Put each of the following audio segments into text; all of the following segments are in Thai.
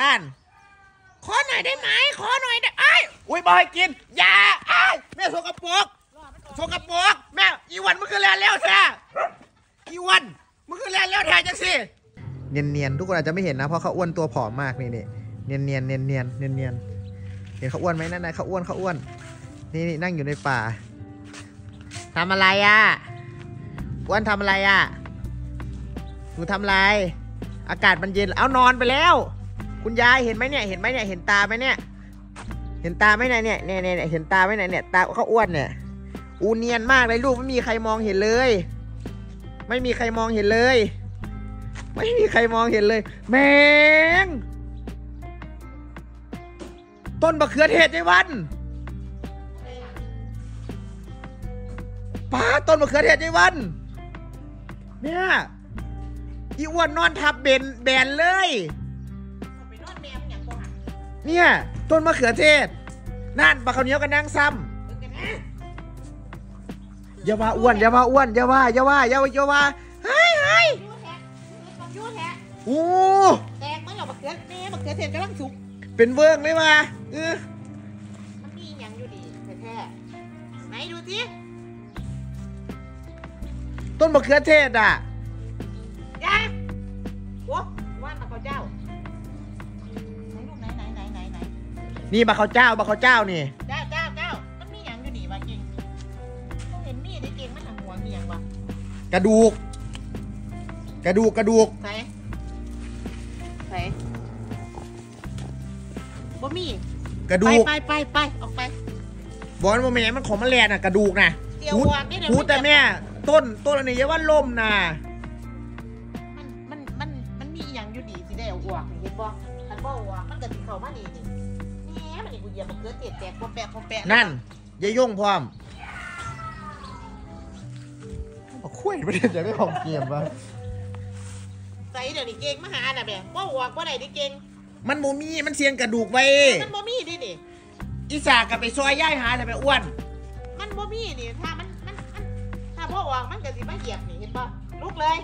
นั่น ขอหน่อยได้ไหม ขอหน่อยได้ไอ้ายอุ้ยบอยกิน อย่าไอ้ายแม่สกปรกสกปรกแม่ อีวันมึงคือแลนแล้วแท้อีวันมึงคือแลนแล้วแท้จังสิ เนียนเนียนๆทุกคนอาจจะไม่เห็นนะ เพราะเขาอ้วนตัวผอมมากนี่นี่เนียนเนียนเนียนเนียนเนียนเนียนเห็นเขาอ้วนไหมนั่นนะเขาอ้วนเขาอ้วน นี่นี่นั่งอยู่ในป่าทำอะไรอะอ้วนทำอะไรอะหนูทำอะไร อากาศมันเย็น เอานอนไปแล้ว คุณยายเห็นไหมเนี่ย เห็นไหมเนี่ย เห็นตาไหมเนี่ย เห็นตาไหมเนี่ยเนี่ยเนี่ยเนี่ยเห็นตาไหมเนี่ยเนี่ย ตาเขาอ้วนเนี่ย อูเนียนมากเลยลูกไม่มีใครมองเห็นเลย ไม่มีใครมองเห็นเลย ไม่มีใครมองเห็นเลย แมง ต้นมะเขือเทศไอ้วันป้าต้นมะเขือเทศไอ้วัน เนี่ย อีอ้วนนอนทับเบนแบนเลย เนี่ย ต้นมะเขือเทศ นั่นปลาข้าวเหนียวกันนั่งซ้เบิ่งกันนะำอย่าว่าอ้วนอย่าว่าอ้วนอย่าว่าอย่าว่าอย่าว่าอย่าว่าเฮ้ยเฮ้ยยูแทะยูแทะโอ้แตกมันหรอบักเขือแม่บักเขือเทศกำลังสุก เป็นเวิร์กเลยว่ะเออมันมีหยังอยู่ดีแท้ๆไหนดูสิต้นมะเขือเทศอะยาโอ้ว่านมาเขาเจ้า นี่บะเขาวเจ้าบะเขาวเจ้านี่เจ้าเจ้าเจ้ามันมีหยังอยู่ดีวะเก่งต้องเห็นมีดได้เก่งมันหนังหัวมีหยังวะกระดูก กระดูกกระดูกใส่ใส่บ่มีกระไปดูกไปไปไปออกไปบอลโมเมนมันของมันแลนอะกระดูกนะเดี๋ยวหูวางนี่เดี๋ยวหูมันแต่จะแม่ต้นต้นอันนี้อย่าว่าล่มนะมันมันมันมันมีอหย่างอยู่ดีสิได้เอาอวกนี่เห็นบ่คันบ่เอาอวกมันก็สิเข้ามานี่นี่แห มมันนี่กูเหยียบมะเขือเทศแตกพอแปะพอแปะนั่นยายย่งพร้อมเอาคุยไม่ได้จะไม่ของเกียมวะใส่เดี๋ยวนี้เก่งมาหาน่ะแม่บ่อวกบ่ได้ดิเก่งมันโมมีมันเสียงกระดูกไว้มันบ่มีดินี่อีสากกับไปซอยย่ายหาแต่ไปอ้วน มันบ่มีนี่ถ้ามันมันมันถ้าบ่อวกมันก็สิมาเหยียบนี่เห็นบ่ลุกเลย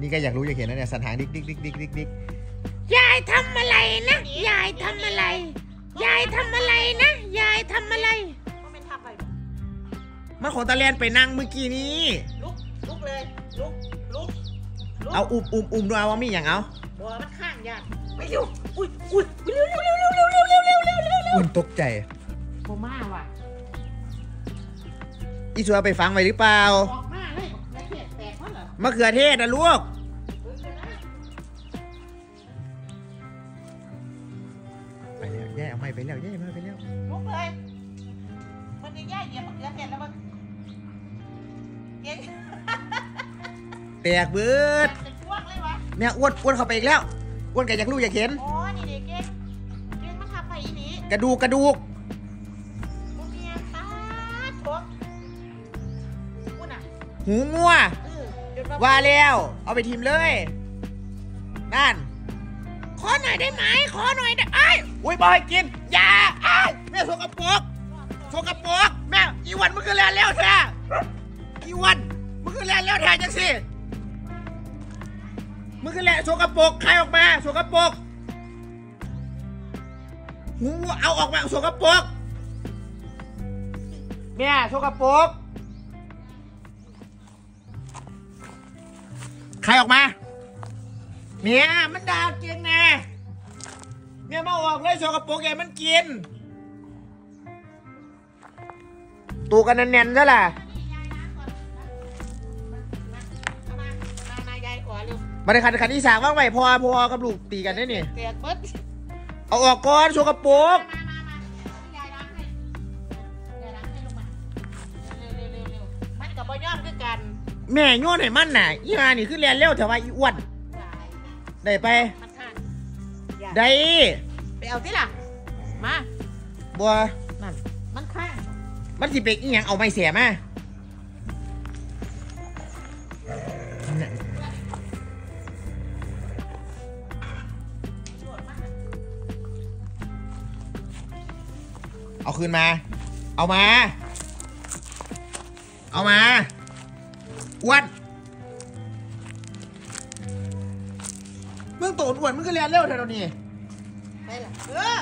นี่ก็อยากรู้อยากเห็นนะเนี่ยสันหางดิกดิกดิกดิกดิกดิกยายทำอะไรนะ ยายทำอะไร ยายทำอะไรนะ ยายทำอะไรบ่แม่นทับไปบ่มันของตาแลนไปนั่งเมื่อกี้นี้ ลุก ลุกเลย ลุก ลุกลุกเอาอุ้มอุ้มอุ้มดูเอาว่ามีอย่างเอาบัวมันข้างยากไปเร็ว อุ้ยอุ้ยเร็วเร็วเร็วเร็วเร็วเร็วเร็วเร็วเร็วเร็วเร็วอุ่นตกใจโมมาว่ะอีชัวไปฟังไว้หรือเปล่า มั้งเหรอมะเขือเทศนะลูกเบิ่งกันนะไปแล้วแย่เอาไม่ไปแล้วแย่เอาไม่ไปแล้วลุกเลยมันจะย่าเหยียบมะเขือเทศแล้วมันเก่งแตกเบิดเป็นพวกเลยวะเนี่ยอ้วนอ้วนเข้าไปอีกแล้วอ้วนก็อยากรู้อยากเห็น โอ้นี่เด็กเก่งเก่งมาทำไปอีนี้กระดูกกระดูกมึงเมียตาทบกูน่ะหูงัวเออจน ว่าแล้ว เอาไปทิมเลยนั่นขอหน่อยได้ไหมขอหน่อยได้ไอ้อุ้ยบอยกินอย่าอ้าแม่สกปรกสกปรกแม่อีวันมึงคือแลนแล้วแท้อีวันมึงคือแลนแล้วแท้จังสิมึงคือแลนสกปรกใครออกมาสกปรกหูเอาออกมาสกปรกแม่สกปรก ครออกมาเมียมันด่าเก่งแน่เมียมาออกเลยโชกระโปรงใหญ่มันกิน ตูกันแน่นๆซะล่ะนี่ยายล้างก่อนมาเอามามามายายขอเร็วมาในคันคันที่สามว่างไหวพอพอกับลูกตีกันได้นี่แตกเบิดเอาออกก่อนโชกระโปรง แม่โย้อนให้มันน่ะอีหานี่คือเรียนเร็วแต่ว่าอีอ้วนหลายได้ไปมันข้างอย่าได้ไปเอาสิล่ะ มาบัวนั่นมันข้างมันสิเป็กอีหยังเอาไม่เสียมาน่ะเอาคืนมา เอามา เอามา อ้วนมึงโตนอ้วนมึงก็เรียนเร็วเท่านี้ไปล่ะเออ